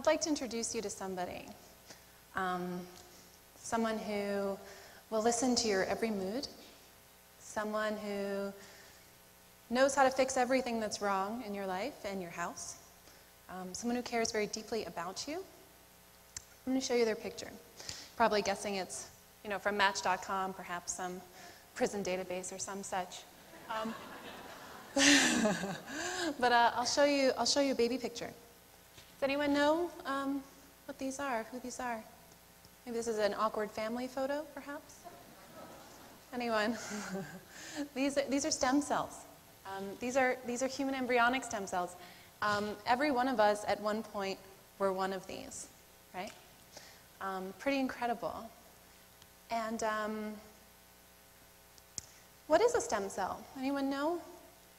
I'd like to introduce you to somebody. Um, someone who will listen to your every mood, someone who knows how to fix everything that's wrong in your life and your house, um, someone who cares very deeply about you. I'm going to show you their picture. Probably guessing it's, you know, from Match.com, perhaps some prison database or some such. Um, but uh, I'll show you. I'll show you a baby picture. Does anyone know um, what these are? Who these are? Maybe this is an awkward family photo, perhaps. Anyone? these are, these are stem cells. Um, these are these are human embryonic stem cells. Um, every one of us at one point were one of these, right? Um, pretty incredible. And um, what is a stem cell? Anyone know?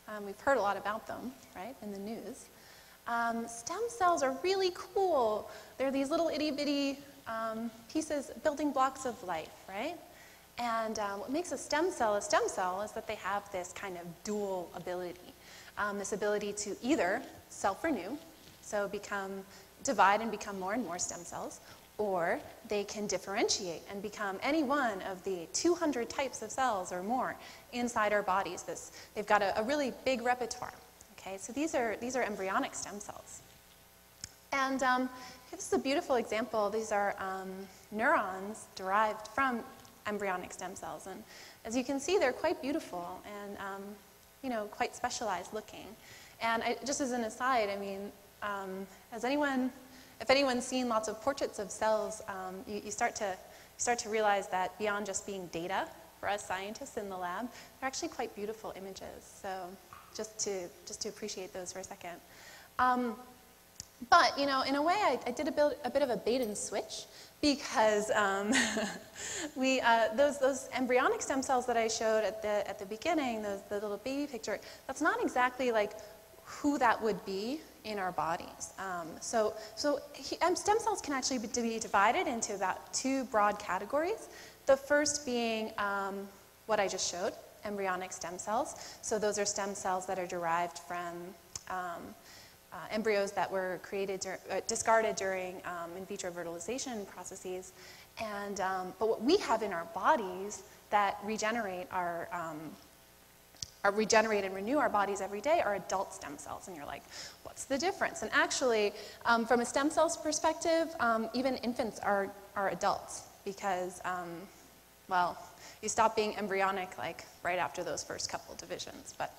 Um, we've heard a lot about them, right, in the news. Um, stem cells are really cool. They're these little itty bitty um, pieces, building blocks of life, right? And um, what makes a stem cell a stem cell is that they have this kind of dual ability. Um, this ability to either self renew, so become, divide and become more and more stem cells, or they can differentiate and become any one of the 200 types of cells or more inside our bodies. This, they've got a, a really big repertoire. Okay, so these are, these are embryonic stem cells. And um, this is a beautiful example. These are um, neurons derived from embryonic stem cells. And as you can see, they're quite beautiful and um, you know, quite specialized looking. And I, just as an aside, I mean, um, has anyone if anyone's seen lots of portraits of cells, um, you, you, start to, start to realize that beyond just being data for us scientists in the lab, they're actually quite beautiful images. So just to, just to appreciate those for a second. Um, but, you know, in a way, I, I did a bit, a bit, of a bait and switch because um, we, uh, those, those embryonic stem cells that I showed at the, at the beginning, those, the little baby picture, that's not exactly like who that would be in our bodies. Um, so so he, um, stem cells can actually be, be, divided into about two broad categories. The first being um, what I just showed, embryonic stem cells. So those are stem cells that are derived from um, uh, embryos that were created, uh, discarded during um, in vitro fertilization processes. And, um, but what we have in our bodies that regenerate our are regenerate and renew our bodies every day are adult stem cells. And you're like, what's the difference? And actually, um, from a stem cells perspective, um, even infants are, are adults because, um, well, you stop being embryonic like right after those first couple divisions. But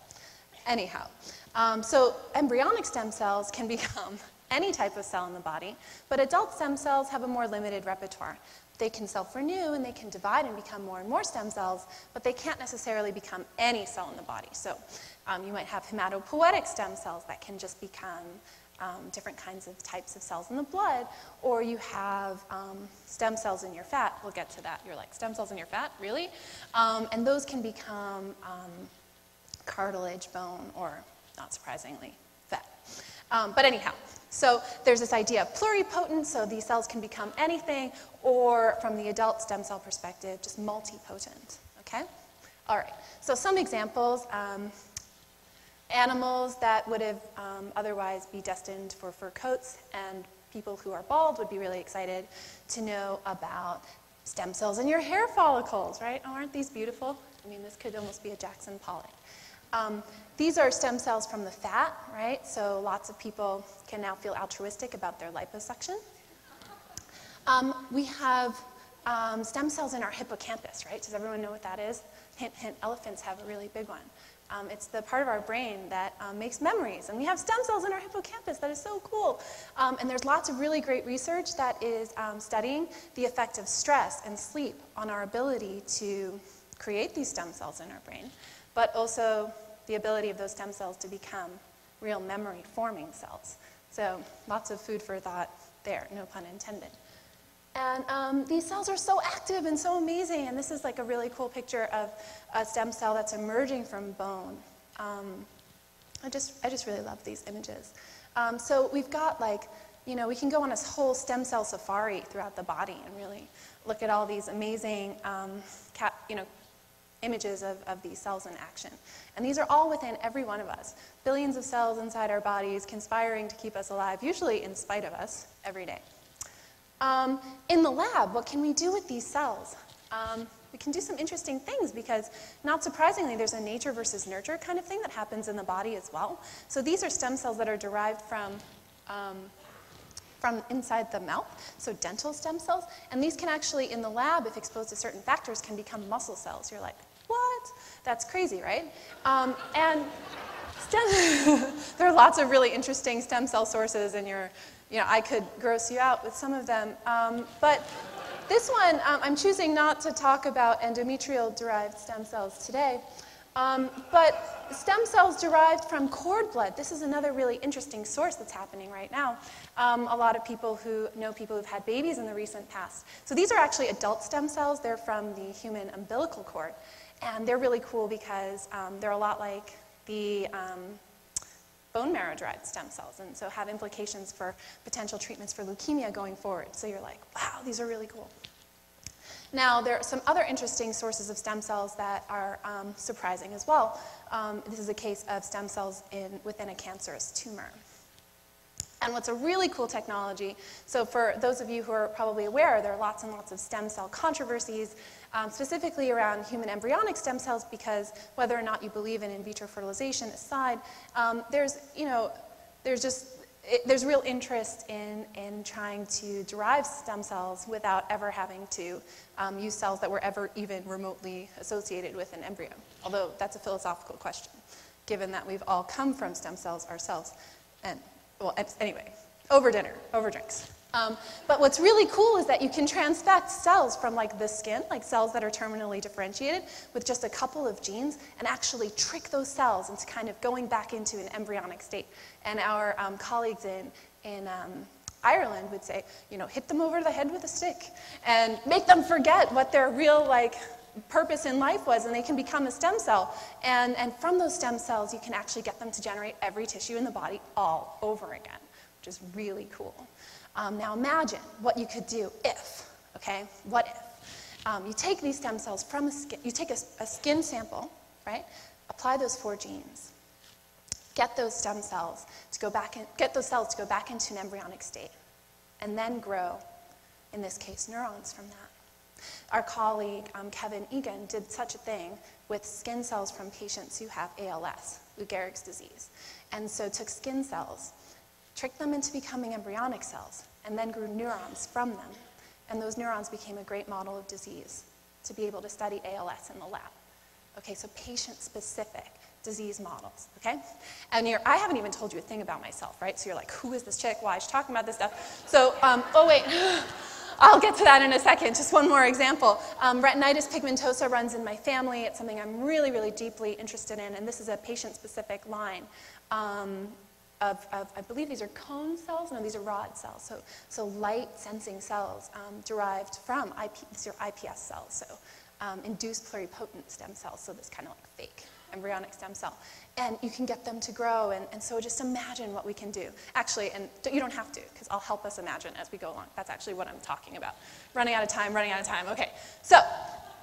anyhow, um, so embryonic stem cells can become any type of cell in the body, but adult stem cells have a more limited repertoire. They can self-renew and they can divide and become more and more stem cells, but they can't necessarily become any cell in the body. So um, you might have hematopoietic stem cells that can just become um, different kinds of types of cells in the blood, or you have um, stem cells in your fat. We'll get to that. You're like, stem cells in your fat? Really? Um, and those can become um, cartilage, bone, or, not surprisingly, fat. Um, but anyhow, so there's this idea of pluripotent, so these cells can become anything, or from the adult stem cell perspective, just multipotent, okay? All right, so some examples. Animals that would have um, otherwise be destined for fur coats and people who are bald would be really excited to know about stem cells in your hair follicles, right? Oh, aren't these beautiful? I mean, this could almost be a Jackson Pollock. Um, these are stem cells from the fat, right? So lots of people can now feel altruistic about their liposuction. Um, we have um, stem cells in our hippocampus, right? Does everyone know what that is? Hint, hint, elephants have a really big one. Um, it's the part of our brain that um, makes memories. And we have stem cells in our hippocampus. That is so cool. Um, and there's lots of really great research that is um, studying the effect of stress and sleep on our ability to create these stem cells in our brain, but also the ability of those stem cells to become real memory forming cells. So lots of food for thought there, no pun intended. And um, these cells are so active and so amazing. And this is like a really cool picture of a stem cell that's emerging from bone. Um, I, just, I just really love these images. Um, so we've got like, you know, we can go on this whole stem cell safari throughout the body and really look at all these amazing, um, cap, you know, images of, of these cells in action. And these are all within every one of us. Billions of cells inside our bodies conspiring to keep us alive, usually in spite of us, every day. Um, in the lab, what can we do with these cells? Um, we can do some interesting things because, not surprisingly, there's a nature versus nurture kind of thing that happens in the body as well. So these are stem cells that are derived from, um, from inside the mouth, so dental stem cells. And these can actually, in the lab, if exposed to certain factors, can become muscle cells. You're like, what? That's crazy, right? Um, and there are lots of really interesting stem cell sources, in you're, you know, I could gross you out with some of them. Um, but this one, um, I'm choosing not to talk about endometrial-derived stem cells today, um, but stem cells derived from cord blood. This is another really interesting source that's happening right now. Um, a lot of people who know people who've had babies in the recent past. So these are actually adult stem cells. They're from the human umbilical cord. And they're really cool because um, they're a lot like the um, bone marrow derived stem cells and so have implications for potential treatments for leukemia going forward. So you're like, wow, these are really cool. Now, there are some other interesting sources of stem cells that are um, surprising as well. Um, this is a case of stem cells in, within a cancerous tumor. And what's a really cool technology, so for those of you who are probably aware, there are lots and lots of stem cell controversies, um, specifically around human embryonic stem cells, because whether or not you believe in in vitro fertilization aside, um, there's, you know, there's just it, there's real interest in, in trying to derive stem cells without ever having to um, use cells that were ever even remotely associated with an embryo. Although that's a philosophical question, given that we've all come from stem cells ourselves. And well, anyway, over dinner, over drinks. Um, but what's really cool is that you can transfect cells from like the skin, like cells that are terminally differentiated, with just a couple of genes, and actually trick those cells into kind of going back into an embryonic state. And our um, colleagues in, in um, Ireland would say, you know, hit them over the head with a stick and make them forget what their real like purpose in life was, and they can become a stem cell. And, and from those stem cells, you can actually get them to generate every tissue in the body all over again, which is really cool. Um, now imagine what you could do if, okay? What if? Um, you take these stem cells from a skin, you take a, a skin sample, right? Apply those four genes. Get those stem cells to go back in, get those cells to go back into an embryonic state, and then grow, in this case, neurons from that. Our colleague um, Kevin Eggan did such a thing with skin cells from patients who have ALS, Lou Gehrig's disease, and so took skin cells tricked them into becoming embryonic cells, and then grew neurons from them. And those neurons became a great model of disease to be able to study ALS in the lab. Okay, so patient-specific disease models, okay? And you're, I haven't even told you a thing about myself, right? So you're like, who is this chick? Why is she talking about this stuff? So, um, oh wait, I'll get to that in a second. Just one more example. Um, retinitis pigmentosa runs in my family. It's something I'm really, really deeply interested in, and this is a patient-specific line. Um, of, of, I believe these are cone cells. No, these are rod cells. So, so light sensing cells um, derived from IP, these are IPS cells. So um, induced pluripotent stem cells. So this kind of like fake embryonic stem cell. And you can get them to grow. And, and so just imagine what we can do. Actually, and you don't have to, because I'll help us imagine as we go along. That's actually what I'm talking about. Running out of time, running out of time. Okay. So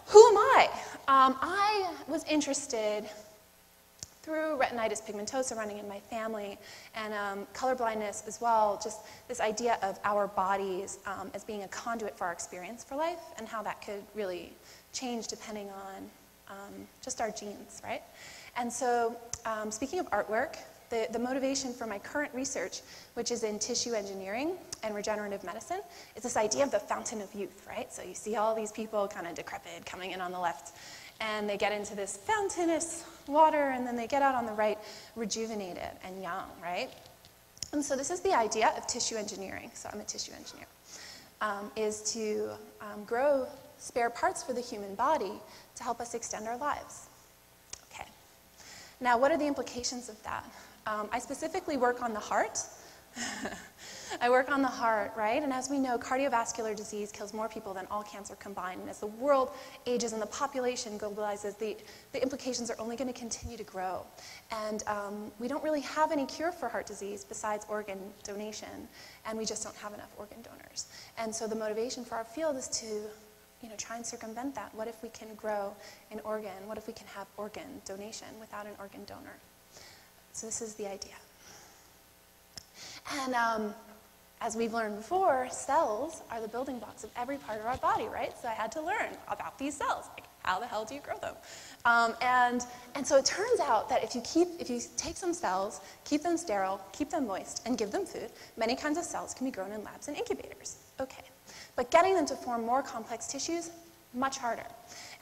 who am I? Um, I was interested through retinitis pigmentosa running in my family and um, color blindness as well, just this idea of our bodies um, as being a conduit for our experience for life and how that could really change depending on um, just our genes, right? And so, um, speaking of artwork, the, the motivation for my current research, which is in tissue engineering and regenerative medicine, is this idea of the fountain of youth, right? So you see all these people kind of decrepit coming in on the left and they get into this fountainous water, and then they get out on the right rejuvenated and young, right? And so this is the idea of tissue engineering. So I'm a tissue engineer, um, is to um, grow spare parts for the human body to help us extend our lives. Okay. Now, what are the implications of that? Um, I specifically work on the heart. I work on the heart, right? And as we know, cardiovascular disease kills more people than all cancer combined. And as the world ages and the population globalizes, the, the implications are only going to continue to grow. And um, we don't really have any cure for heart disease besides organ donation, and we just don't have enough organ donors. And so the motivation for our field is to you know, try and circumvent that? What if we can grow an organ? What if we can have organ donation without an organ donor? So this is the idea. And um, as we've learned before, cells are the building blocks of every part of our body, right? So I had to learn about these cells. Like, how the hell do you grow them? Um, and, and so it turns out that if you, keep, if you take some cells, keep them sterile, keep them moist, and give them food, many kinds of cells can be grown in labs and incubators. Okay. But getting them to form more complex tissues, much harder.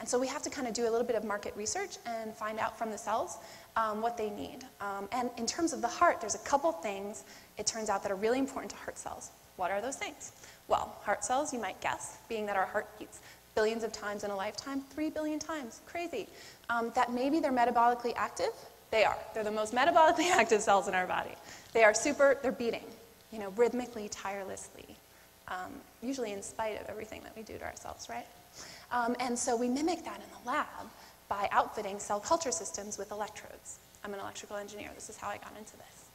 And so we have to kind of do a little bit of market research and find out from the cells um, what they need. Um, and in terms of the heart, there's a couple things it turns out that are really important to heart cells. What are those things? Well, heart cells, you might guess, being that our heart beats billions of times in a lifetime, three billion times, crazy. Um, that maybe they're metabolically active, they are. They're the most metabolically active cells in our body. They are super, they're beating, you know, rhythmically, tirelessly, um, usually in spite of everything that we do to ourselves, right? Um, and so we mimic that in the lab by outfitting cell culture systems with electrodes. I'm an electrical engineer. This is how I got into this.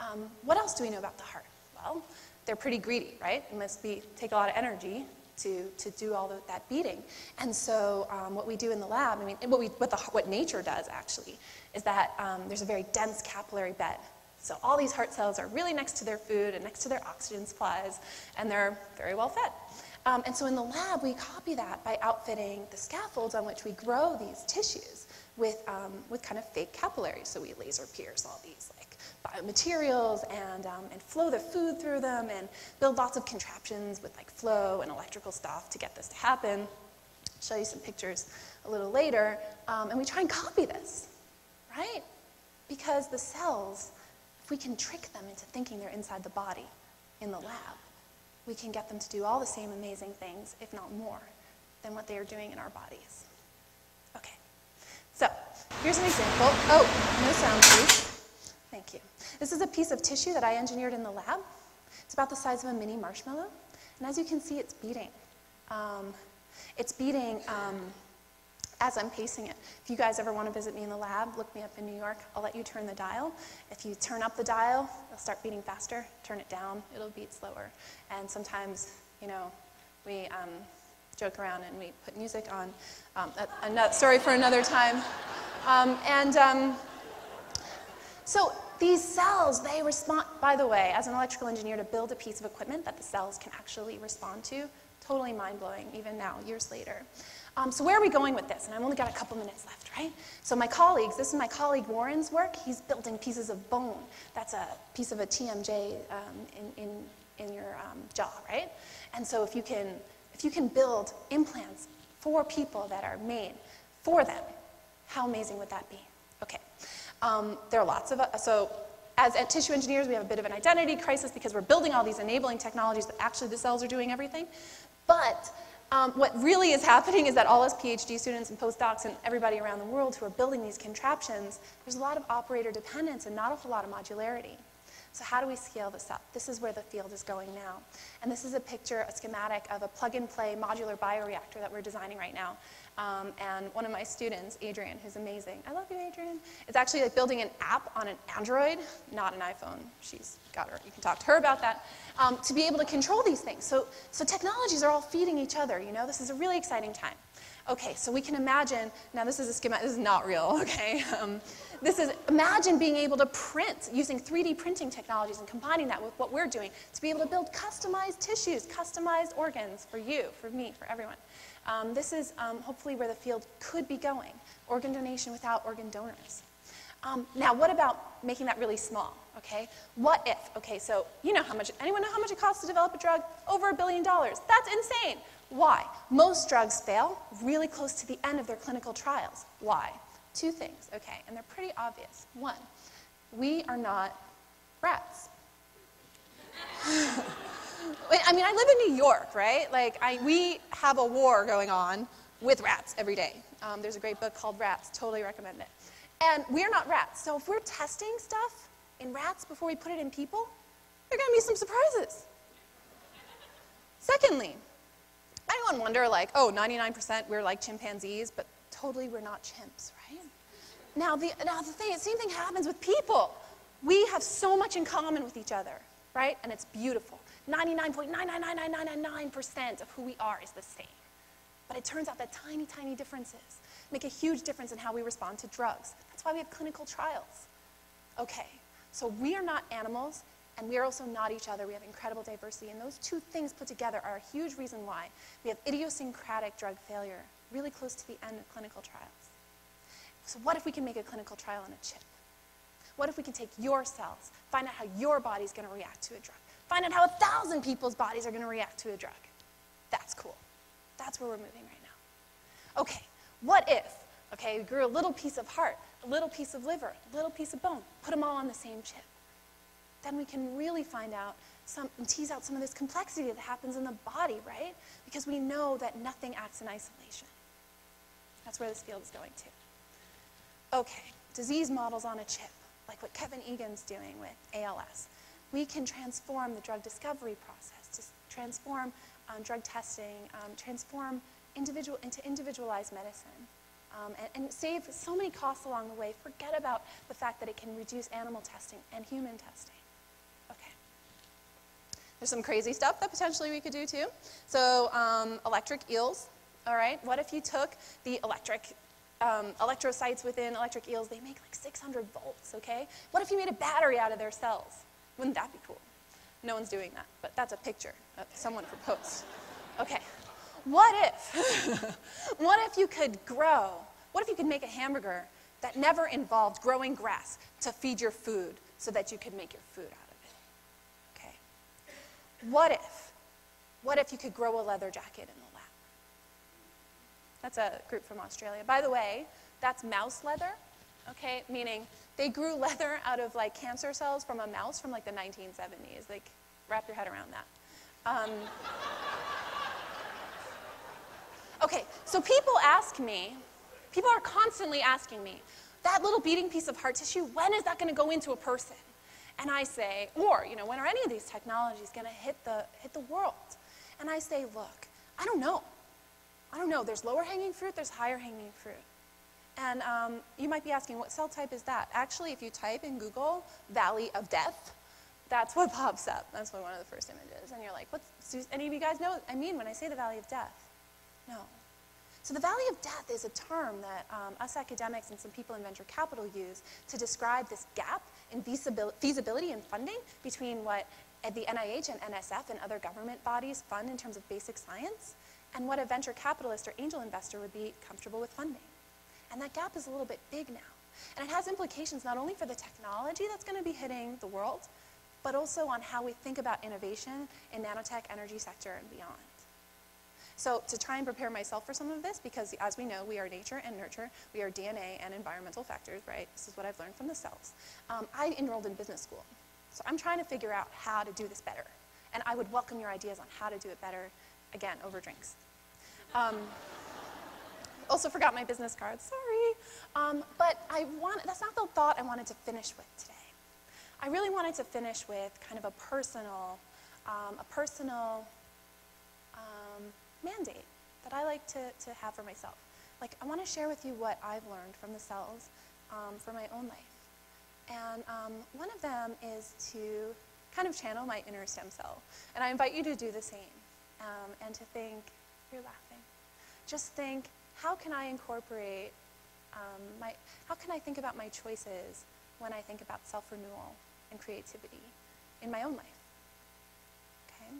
Um, what else do we know about the heart? Well, they're pretty greedy, right? It must be, take a lot of energy to, to do all the, that beating. And so um, what we do in the lab, I mean, what, we, what, the, what nature does actually, is that um, there's a very dense capillary bed. So all these heart cells are really next to their food and next to their oxygen supplies, and they're very well fed. Um, and so in the lab, we copy that by outfitting the scaffolds on which we grow these tissues with, um, with kind of fake capillaries. So we laser pierce all these like biomaterials and, um, and flow the food through them and build lots of contraptions with like flow and electrical stuff to get this to happen. I'll show you some pictures a little later. Um, and we try and copy this, right? Because the cells, if we can trick them into thinking they're inside the body in the lab, we can get them to do all the same amazing things, if not more, than what they are doing in our bodies. Okay, so here's an example. Oh, no sound, please. Thank you. This is a piece of tissue that I engineered in the lab. It's about the size of a mini marshmallow. And as you can see, it's beating. Um, it's beating um, as I'm pacing it. If you guys ever want to visit me in the lab, look me up in New York. I'll let you turn the dial. If you turn up the dial, it'll start beating faster. Turn it down, it'll beat slower. And sometimes, you know, we um, joke around and we put music on. Um, a, a, story for another time. Um, and um, so these cells, they respond, by the way, as an electrical engineer, to build a piece of equipment that the cells can actually respond to, totally mind blowing, even now, years later. Um, so where are we going with this? And I've only got a couple minutes left, right? So my colleagues, this is my colleague Warren's work. He's building pieces of bone. That's a piece of a TMJ um, in, in, in your um, jaw, right? And so if you, can, if you can build implants for people that are made for them, how amazing would that be? Okay. Um, there are lots of, uh, so as tissue engineers, we have a bit of an identity crisis because we're building all these enabling technologies, but actually the cells are doing everything. But um, what really is happening is that all us PhD students and postdocs and everybody around the world who are building these contraptions, there's a lot of operator dependence and not a whole lot of modularity. So how do we scale this up? This is where the field is going now. And this is a picture, a schematic of a plug-and-play modular bioreactor that we're designing right now. Um, and one of my students, Adrian, who's amazing, I love you, Adrian, is actually like building an app on an Android, not an iPhone. She's got her, you can talk to her about that, um, to be able to control these things. So, so technologies are all feeding each other, you know, this is a really exciting time. Okay, so we can imagine, now this is a schematic, this is not real, okay? Um, this is, imagine being able to print using 3D printing technologies and combining that with what we're doing to be able to build customized tissues, customized organs for you, for me, for everyone. Um, this is um, hopefully where the field could be going, organ donation without organ donors. Um, now, what about making that really small, okay? What if, okay, so you know how much, anyone know how much it costs to develop a drug? Over a billion dollars. That's insane. Why? Most drugs fail really close to the end of their clinical trials. Why? Two things, okay, and they're pretty obvious. One, we are not rats. I mean, I live in New York, right? Like, I, we have a war going on with rats every day. Um, there's a great book called Rats, totally recommend it. And we're not rats, so if we're testing stuff in rats before we put it in people, there are going to be some surprises. Secondly, anyone wonder, like, oh, 99% we're like chimpanzees, but totally we're not chimps, right? Now, the, now the thing, same thing happens with people. We have so much in common with each other, right? And it's beautiful. 99.99999% of who we are is the same. But it turns out that tiny, tiny differences make a huge difference in how we respond to drugs. That's why we have clinical trials. Okay, so we are not animals, and we are also not each other. We have incredible diversity, and those two things put together are a huge reason why we have idiosyncratic drug failure really close to the end of clinical trials. So what if we can make a clinical trial on a chip? What if we can take your cells, find out how your body's going to react to a drug, find out how a thousand people's bodies are going to react to a drug? That's cool. That's where we're moving right now. Okay, what if, okay, we grew a little piece of heart, a little piece of liver, a little piece of bone, put them all on the same chip? Then we can really find out some, and tease out some of this complexity that happens in the body, right? Because we know that nothing acts in isolation. That's where this field is going to. Okay, disease models on a chip, like what Kevin Eggan's doing with ALS. We can transform the drug discovery process, to transform um, drug testing, um, transform individual into individualized medicine. Um, and, and, save so many costs along the way. Forget about the fact that it can reduce animal testing and human testing. Okay. There's some crazy stuff that potentially we could do too. So um, electric eels, all right? What if you took the electric um, electrocytes within electric eels, they make like 600 volts, okay? What if you made a battery out of their cells? Wouldn't that be cool? No one's doing that, but that's a picture that someone proposed. Okay, what if, what if you could grow, what if you could make a hamburger that never involved growing grass to feed your food so that you could make your food out of it? Okay. What if, what if you could grow a leather jacket in? That's a group from Australia. By the way, that's mouse leather, okay, meaning they grew leather out of like cancer cells from a mouse from like the 1970s. Like, wrap your head around that. Um, okay, so people ask me, people are constantly asking me, that little beating piece of heart tissue, when is that going to go into a person? And I say, or, you know, when are any of these technologies going to hit the, hit the world? And I say, look, I don't know. I don't know. There's lower hanging fruit, there's higher hanging fruit. And um, you might be asking, what cell type is that? Actually, if you type in Google, Valley of Death, that's what pops up. That's one of the first images. And you're like, what's, any of you guys know what I mean when I say the Valley of Death? No. So the Valley of Death is a term that um, us academics and some people in venture capital use to describe this gap in feasibility and funding between what the NIH and NSF and other government bodies fund in terms of basic science and what a venture capitalist or angel investor would be comfortable with funding. And that gap is a little bit big now. And it has implications not only for the technology that's going to be hitting the world, but also on how we think about innovation in nanotech, energy sector, and beyond. So to try and prepare myself for some of this, because as we know, we are nature and nurture, we are DNA and environmental factors, right? This is what I've learned from the cells. Um, I enrolled in business school. So I'm trying to figure out how to do this better. And I would welcome your ideas on how to do it better, again, over drinks. Um, also forgot my business card, sorry. Um, but I want, that's not the thought I wanted to finish with today. I really wanted to finish with kind of a personal, um, a personal um, mandate that I like to, to have for myself. Like, I want to share with you what I've learned from the cells um, for my own life. And um, one of them is to kind of channel my inner stem cell. And I invite you to do the same and to think, you're laughing. Just think, how can I incorporate um, my, how can I think about my choices when I think about self-renewal and creativity in my own life? Okay?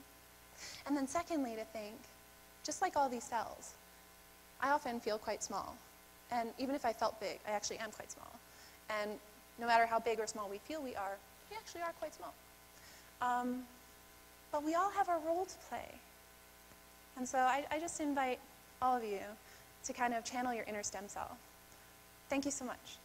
And then secondly, to think, just like all these cells, I often feel quite small. And even if I felt big, I actually am quite small. And no matter how big or small we feel we are, we actually are quite small. Um, but we all have a role to play. And so I, I just invite all of you to kind of channel your inner stem cell. Thank you so much.